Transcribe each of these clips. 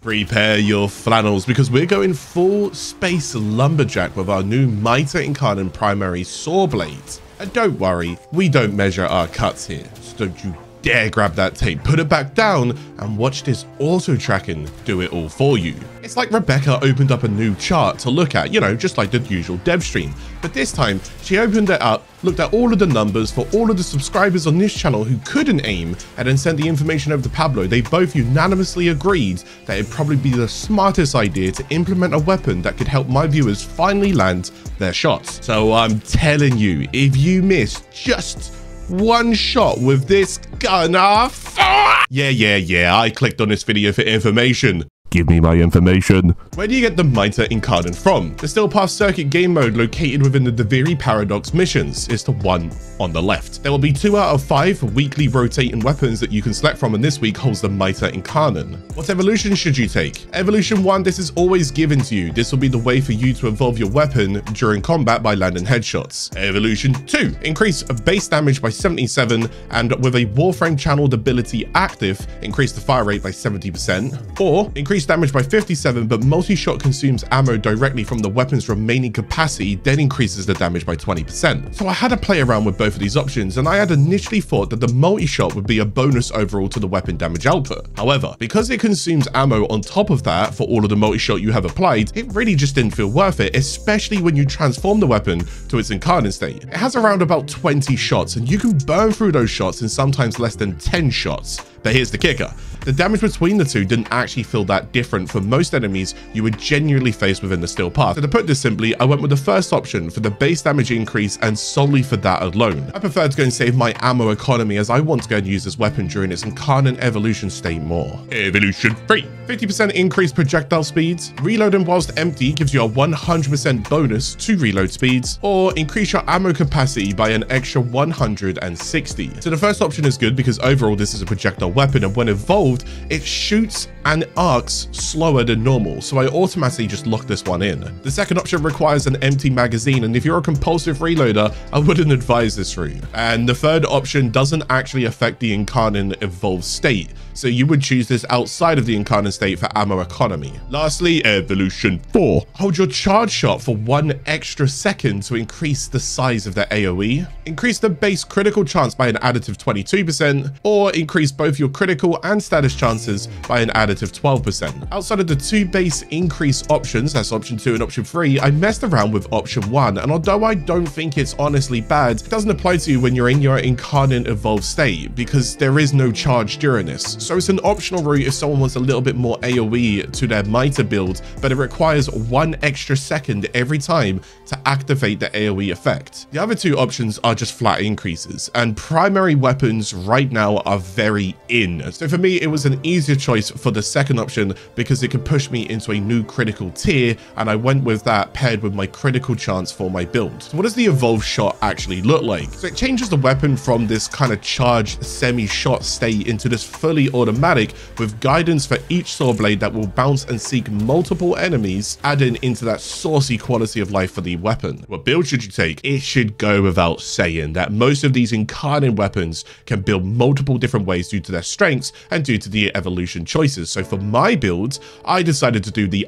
Prepare your flannels because we're going full space lumberjack with our new Miter Incarnon primary saw blades. And don't worry, we don't measure our cuts here, so don't you dare grab that tape, put it back down, and watch this auto tracking do it all for you. It's like Rebecca opened up a new chart to look at, you know, just like the usual dev stream. But this time, she opened it up, looked at all of the numbers for all of the subscribers on this channel who couldn't aim, and then sent the information over to Pablo. They both unanimously agreed that it'd probably be the smartest idea to implement a weapon that could help my viewers finally land their shots. So I'm telling you, if you miss just one shot with this gun, ah, yeah, yeah, yeah, I clicked on this video for information. Give me my information. Where do you get the Miter Incarnon from? The Steel Path Circuit game mode located within the Duviri Paradox missions is the one on the left. There will be two out of five weekly rotating weapons that you can select from and this week holds the Miter Incarnon. What evolution should you take? Evolution 1, this is always given to you. This will be the way for you to evolve your weapon during combat by landing headshots. Evolution 2, increase base damage by 77 and with a Warframe channeled ability active, increase the fire rate by 70%. Or increase increase damage by 57, but multi-shot consumes ammo directly from the weapon's remaining capacity, then increases the damage by 20%. So I had to play around with both of these options, and I had initially thought that the multi-shot would be a bonus overall to the weapon damage output. However, because it consumes ammo on top of that for all of the multi-shot you have applied, it really just didn't feel worth it, especially when you transform the weapon to its incarnon state. It has around about 20 shots, and you can burn through those shots in sometimes less than 10 shots. But here's the kicker. The damage between the two didn't actually feel that different for most enemies you would genuinely face within the steel path. So to put this simply, I went with the first option for the base damage increase and solely for that alone. I prefer to go and save my ammo economy as I want to go and use this weapon during its incarnon evolution state more. Evolution 3. 50% increased projectile speeds. Reloading whilst empty gives you a 100% bonus to reload speeds, or increase your ammo capacity by an extra 160. So the first option is good because overall this is a projectile weapon and when evolved, it shoots and arcs slower than normal, so I automatically just lock this one in. The second option requires an empty magazine, and if you're a compulsive reloader, I wouldn't advise this route. And the third option doesn't actually affect the incarnon evolved state, so you would choose this outside of the incarnon state for ammo economy. Lastly, evolution 4. Hold your charge shot for one extra second to increase the size of the AoE, increase the base critical chance by an additive 22%, or increase both your critical and status chances by an additive 12%. Outside of the two base increase options, that's option 2 and option 3, I messed around with option 1, and although I don't think it's honestly bad, it doesn't apply to you when you're in your incarnon evolved state, because there is no charge during this. So it's an optional route if someone wants a little bit more AoE to their Miter build, but it requires one extra second every time to activate the AoE effect. The other two options are just flat increases, and primary weapons right now are very in. So for me, it was an easier choice for the second option because it could push me into a new critical tier, and I went with that paired with my critical chance for my build. So what does the evolved shot actually look like? So it changes the weapon from this kind of charged semi-shot state into this fully automatic with guidance for each saw blade that will bounce and seek multiple enemies, adding into that saucy quality of life for the weapon. What build should you take? It should go without saying that most of these incarnon weapons can build multiple different ways due to their strengths and due to the evolution choices. So for my builds, I decided to do the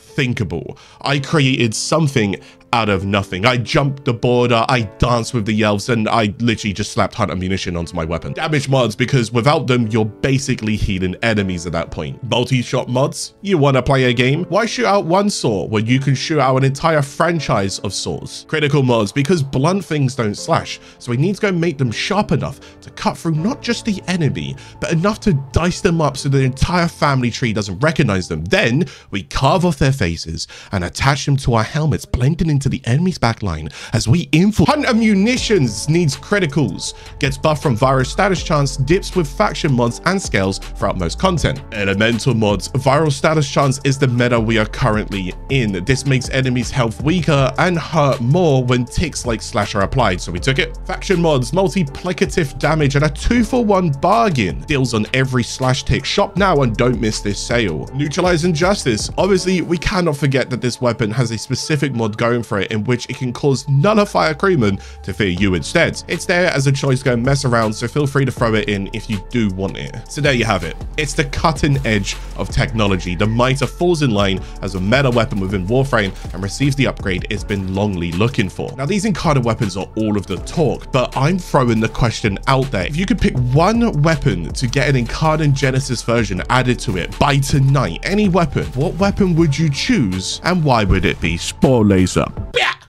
unthinkable. I created something out of nothing. I jumped the border, I danced with the elves, and I literally just slapped Hunter Munitions onto my weapon. Damage mods, because without them, you're basically healing enemies at that point. Multi-shot mods, you want to play a game? Why shoot out one saw when you can shoot out an entire franchise of saws? Critical mods, because blunt things don't slash, so we need to go make them sharp enough to cut through not just the enemy, but enough to dice them up so the entire family tree doesn't recognize them. Then, we carve off their faces and attach them to our helmets, blending into the enemy's backline as we infiltrate. Hunter Munitions needs criticals, gets buffed from viral status chance, dips with faction mods and scales throughout most content. Elemental mods, viral status chance is the meta we are currently in. This makes enemies' health weaker and hurt more when ticks like slash are applied, so we took it. Faction mods, multiplicative damage and a two for one bargain. Deals on every slash tick. Shop now and don't miss this sale. Neutralize injustice. Obviously, we cannot forget that this weapon has a specific mod going for it in which it can cause nullifier crewmen to fear you instead. It's there as a choice go mess around, so feel free to throw it in if you do want it. So there you have it. It's the cutting edge of technology. The Miter falls in line as a meta weapon within Warframe and receives the upgrade it's been longly looking for. Now these incarnon weapons are all of the talk, but I'm throwing the question out there. If you could pick one weapon to get an incarnon Genesis version added to it by tonight, any weapon, what weapon would choose and why would it be? Spore Laser. Yeah!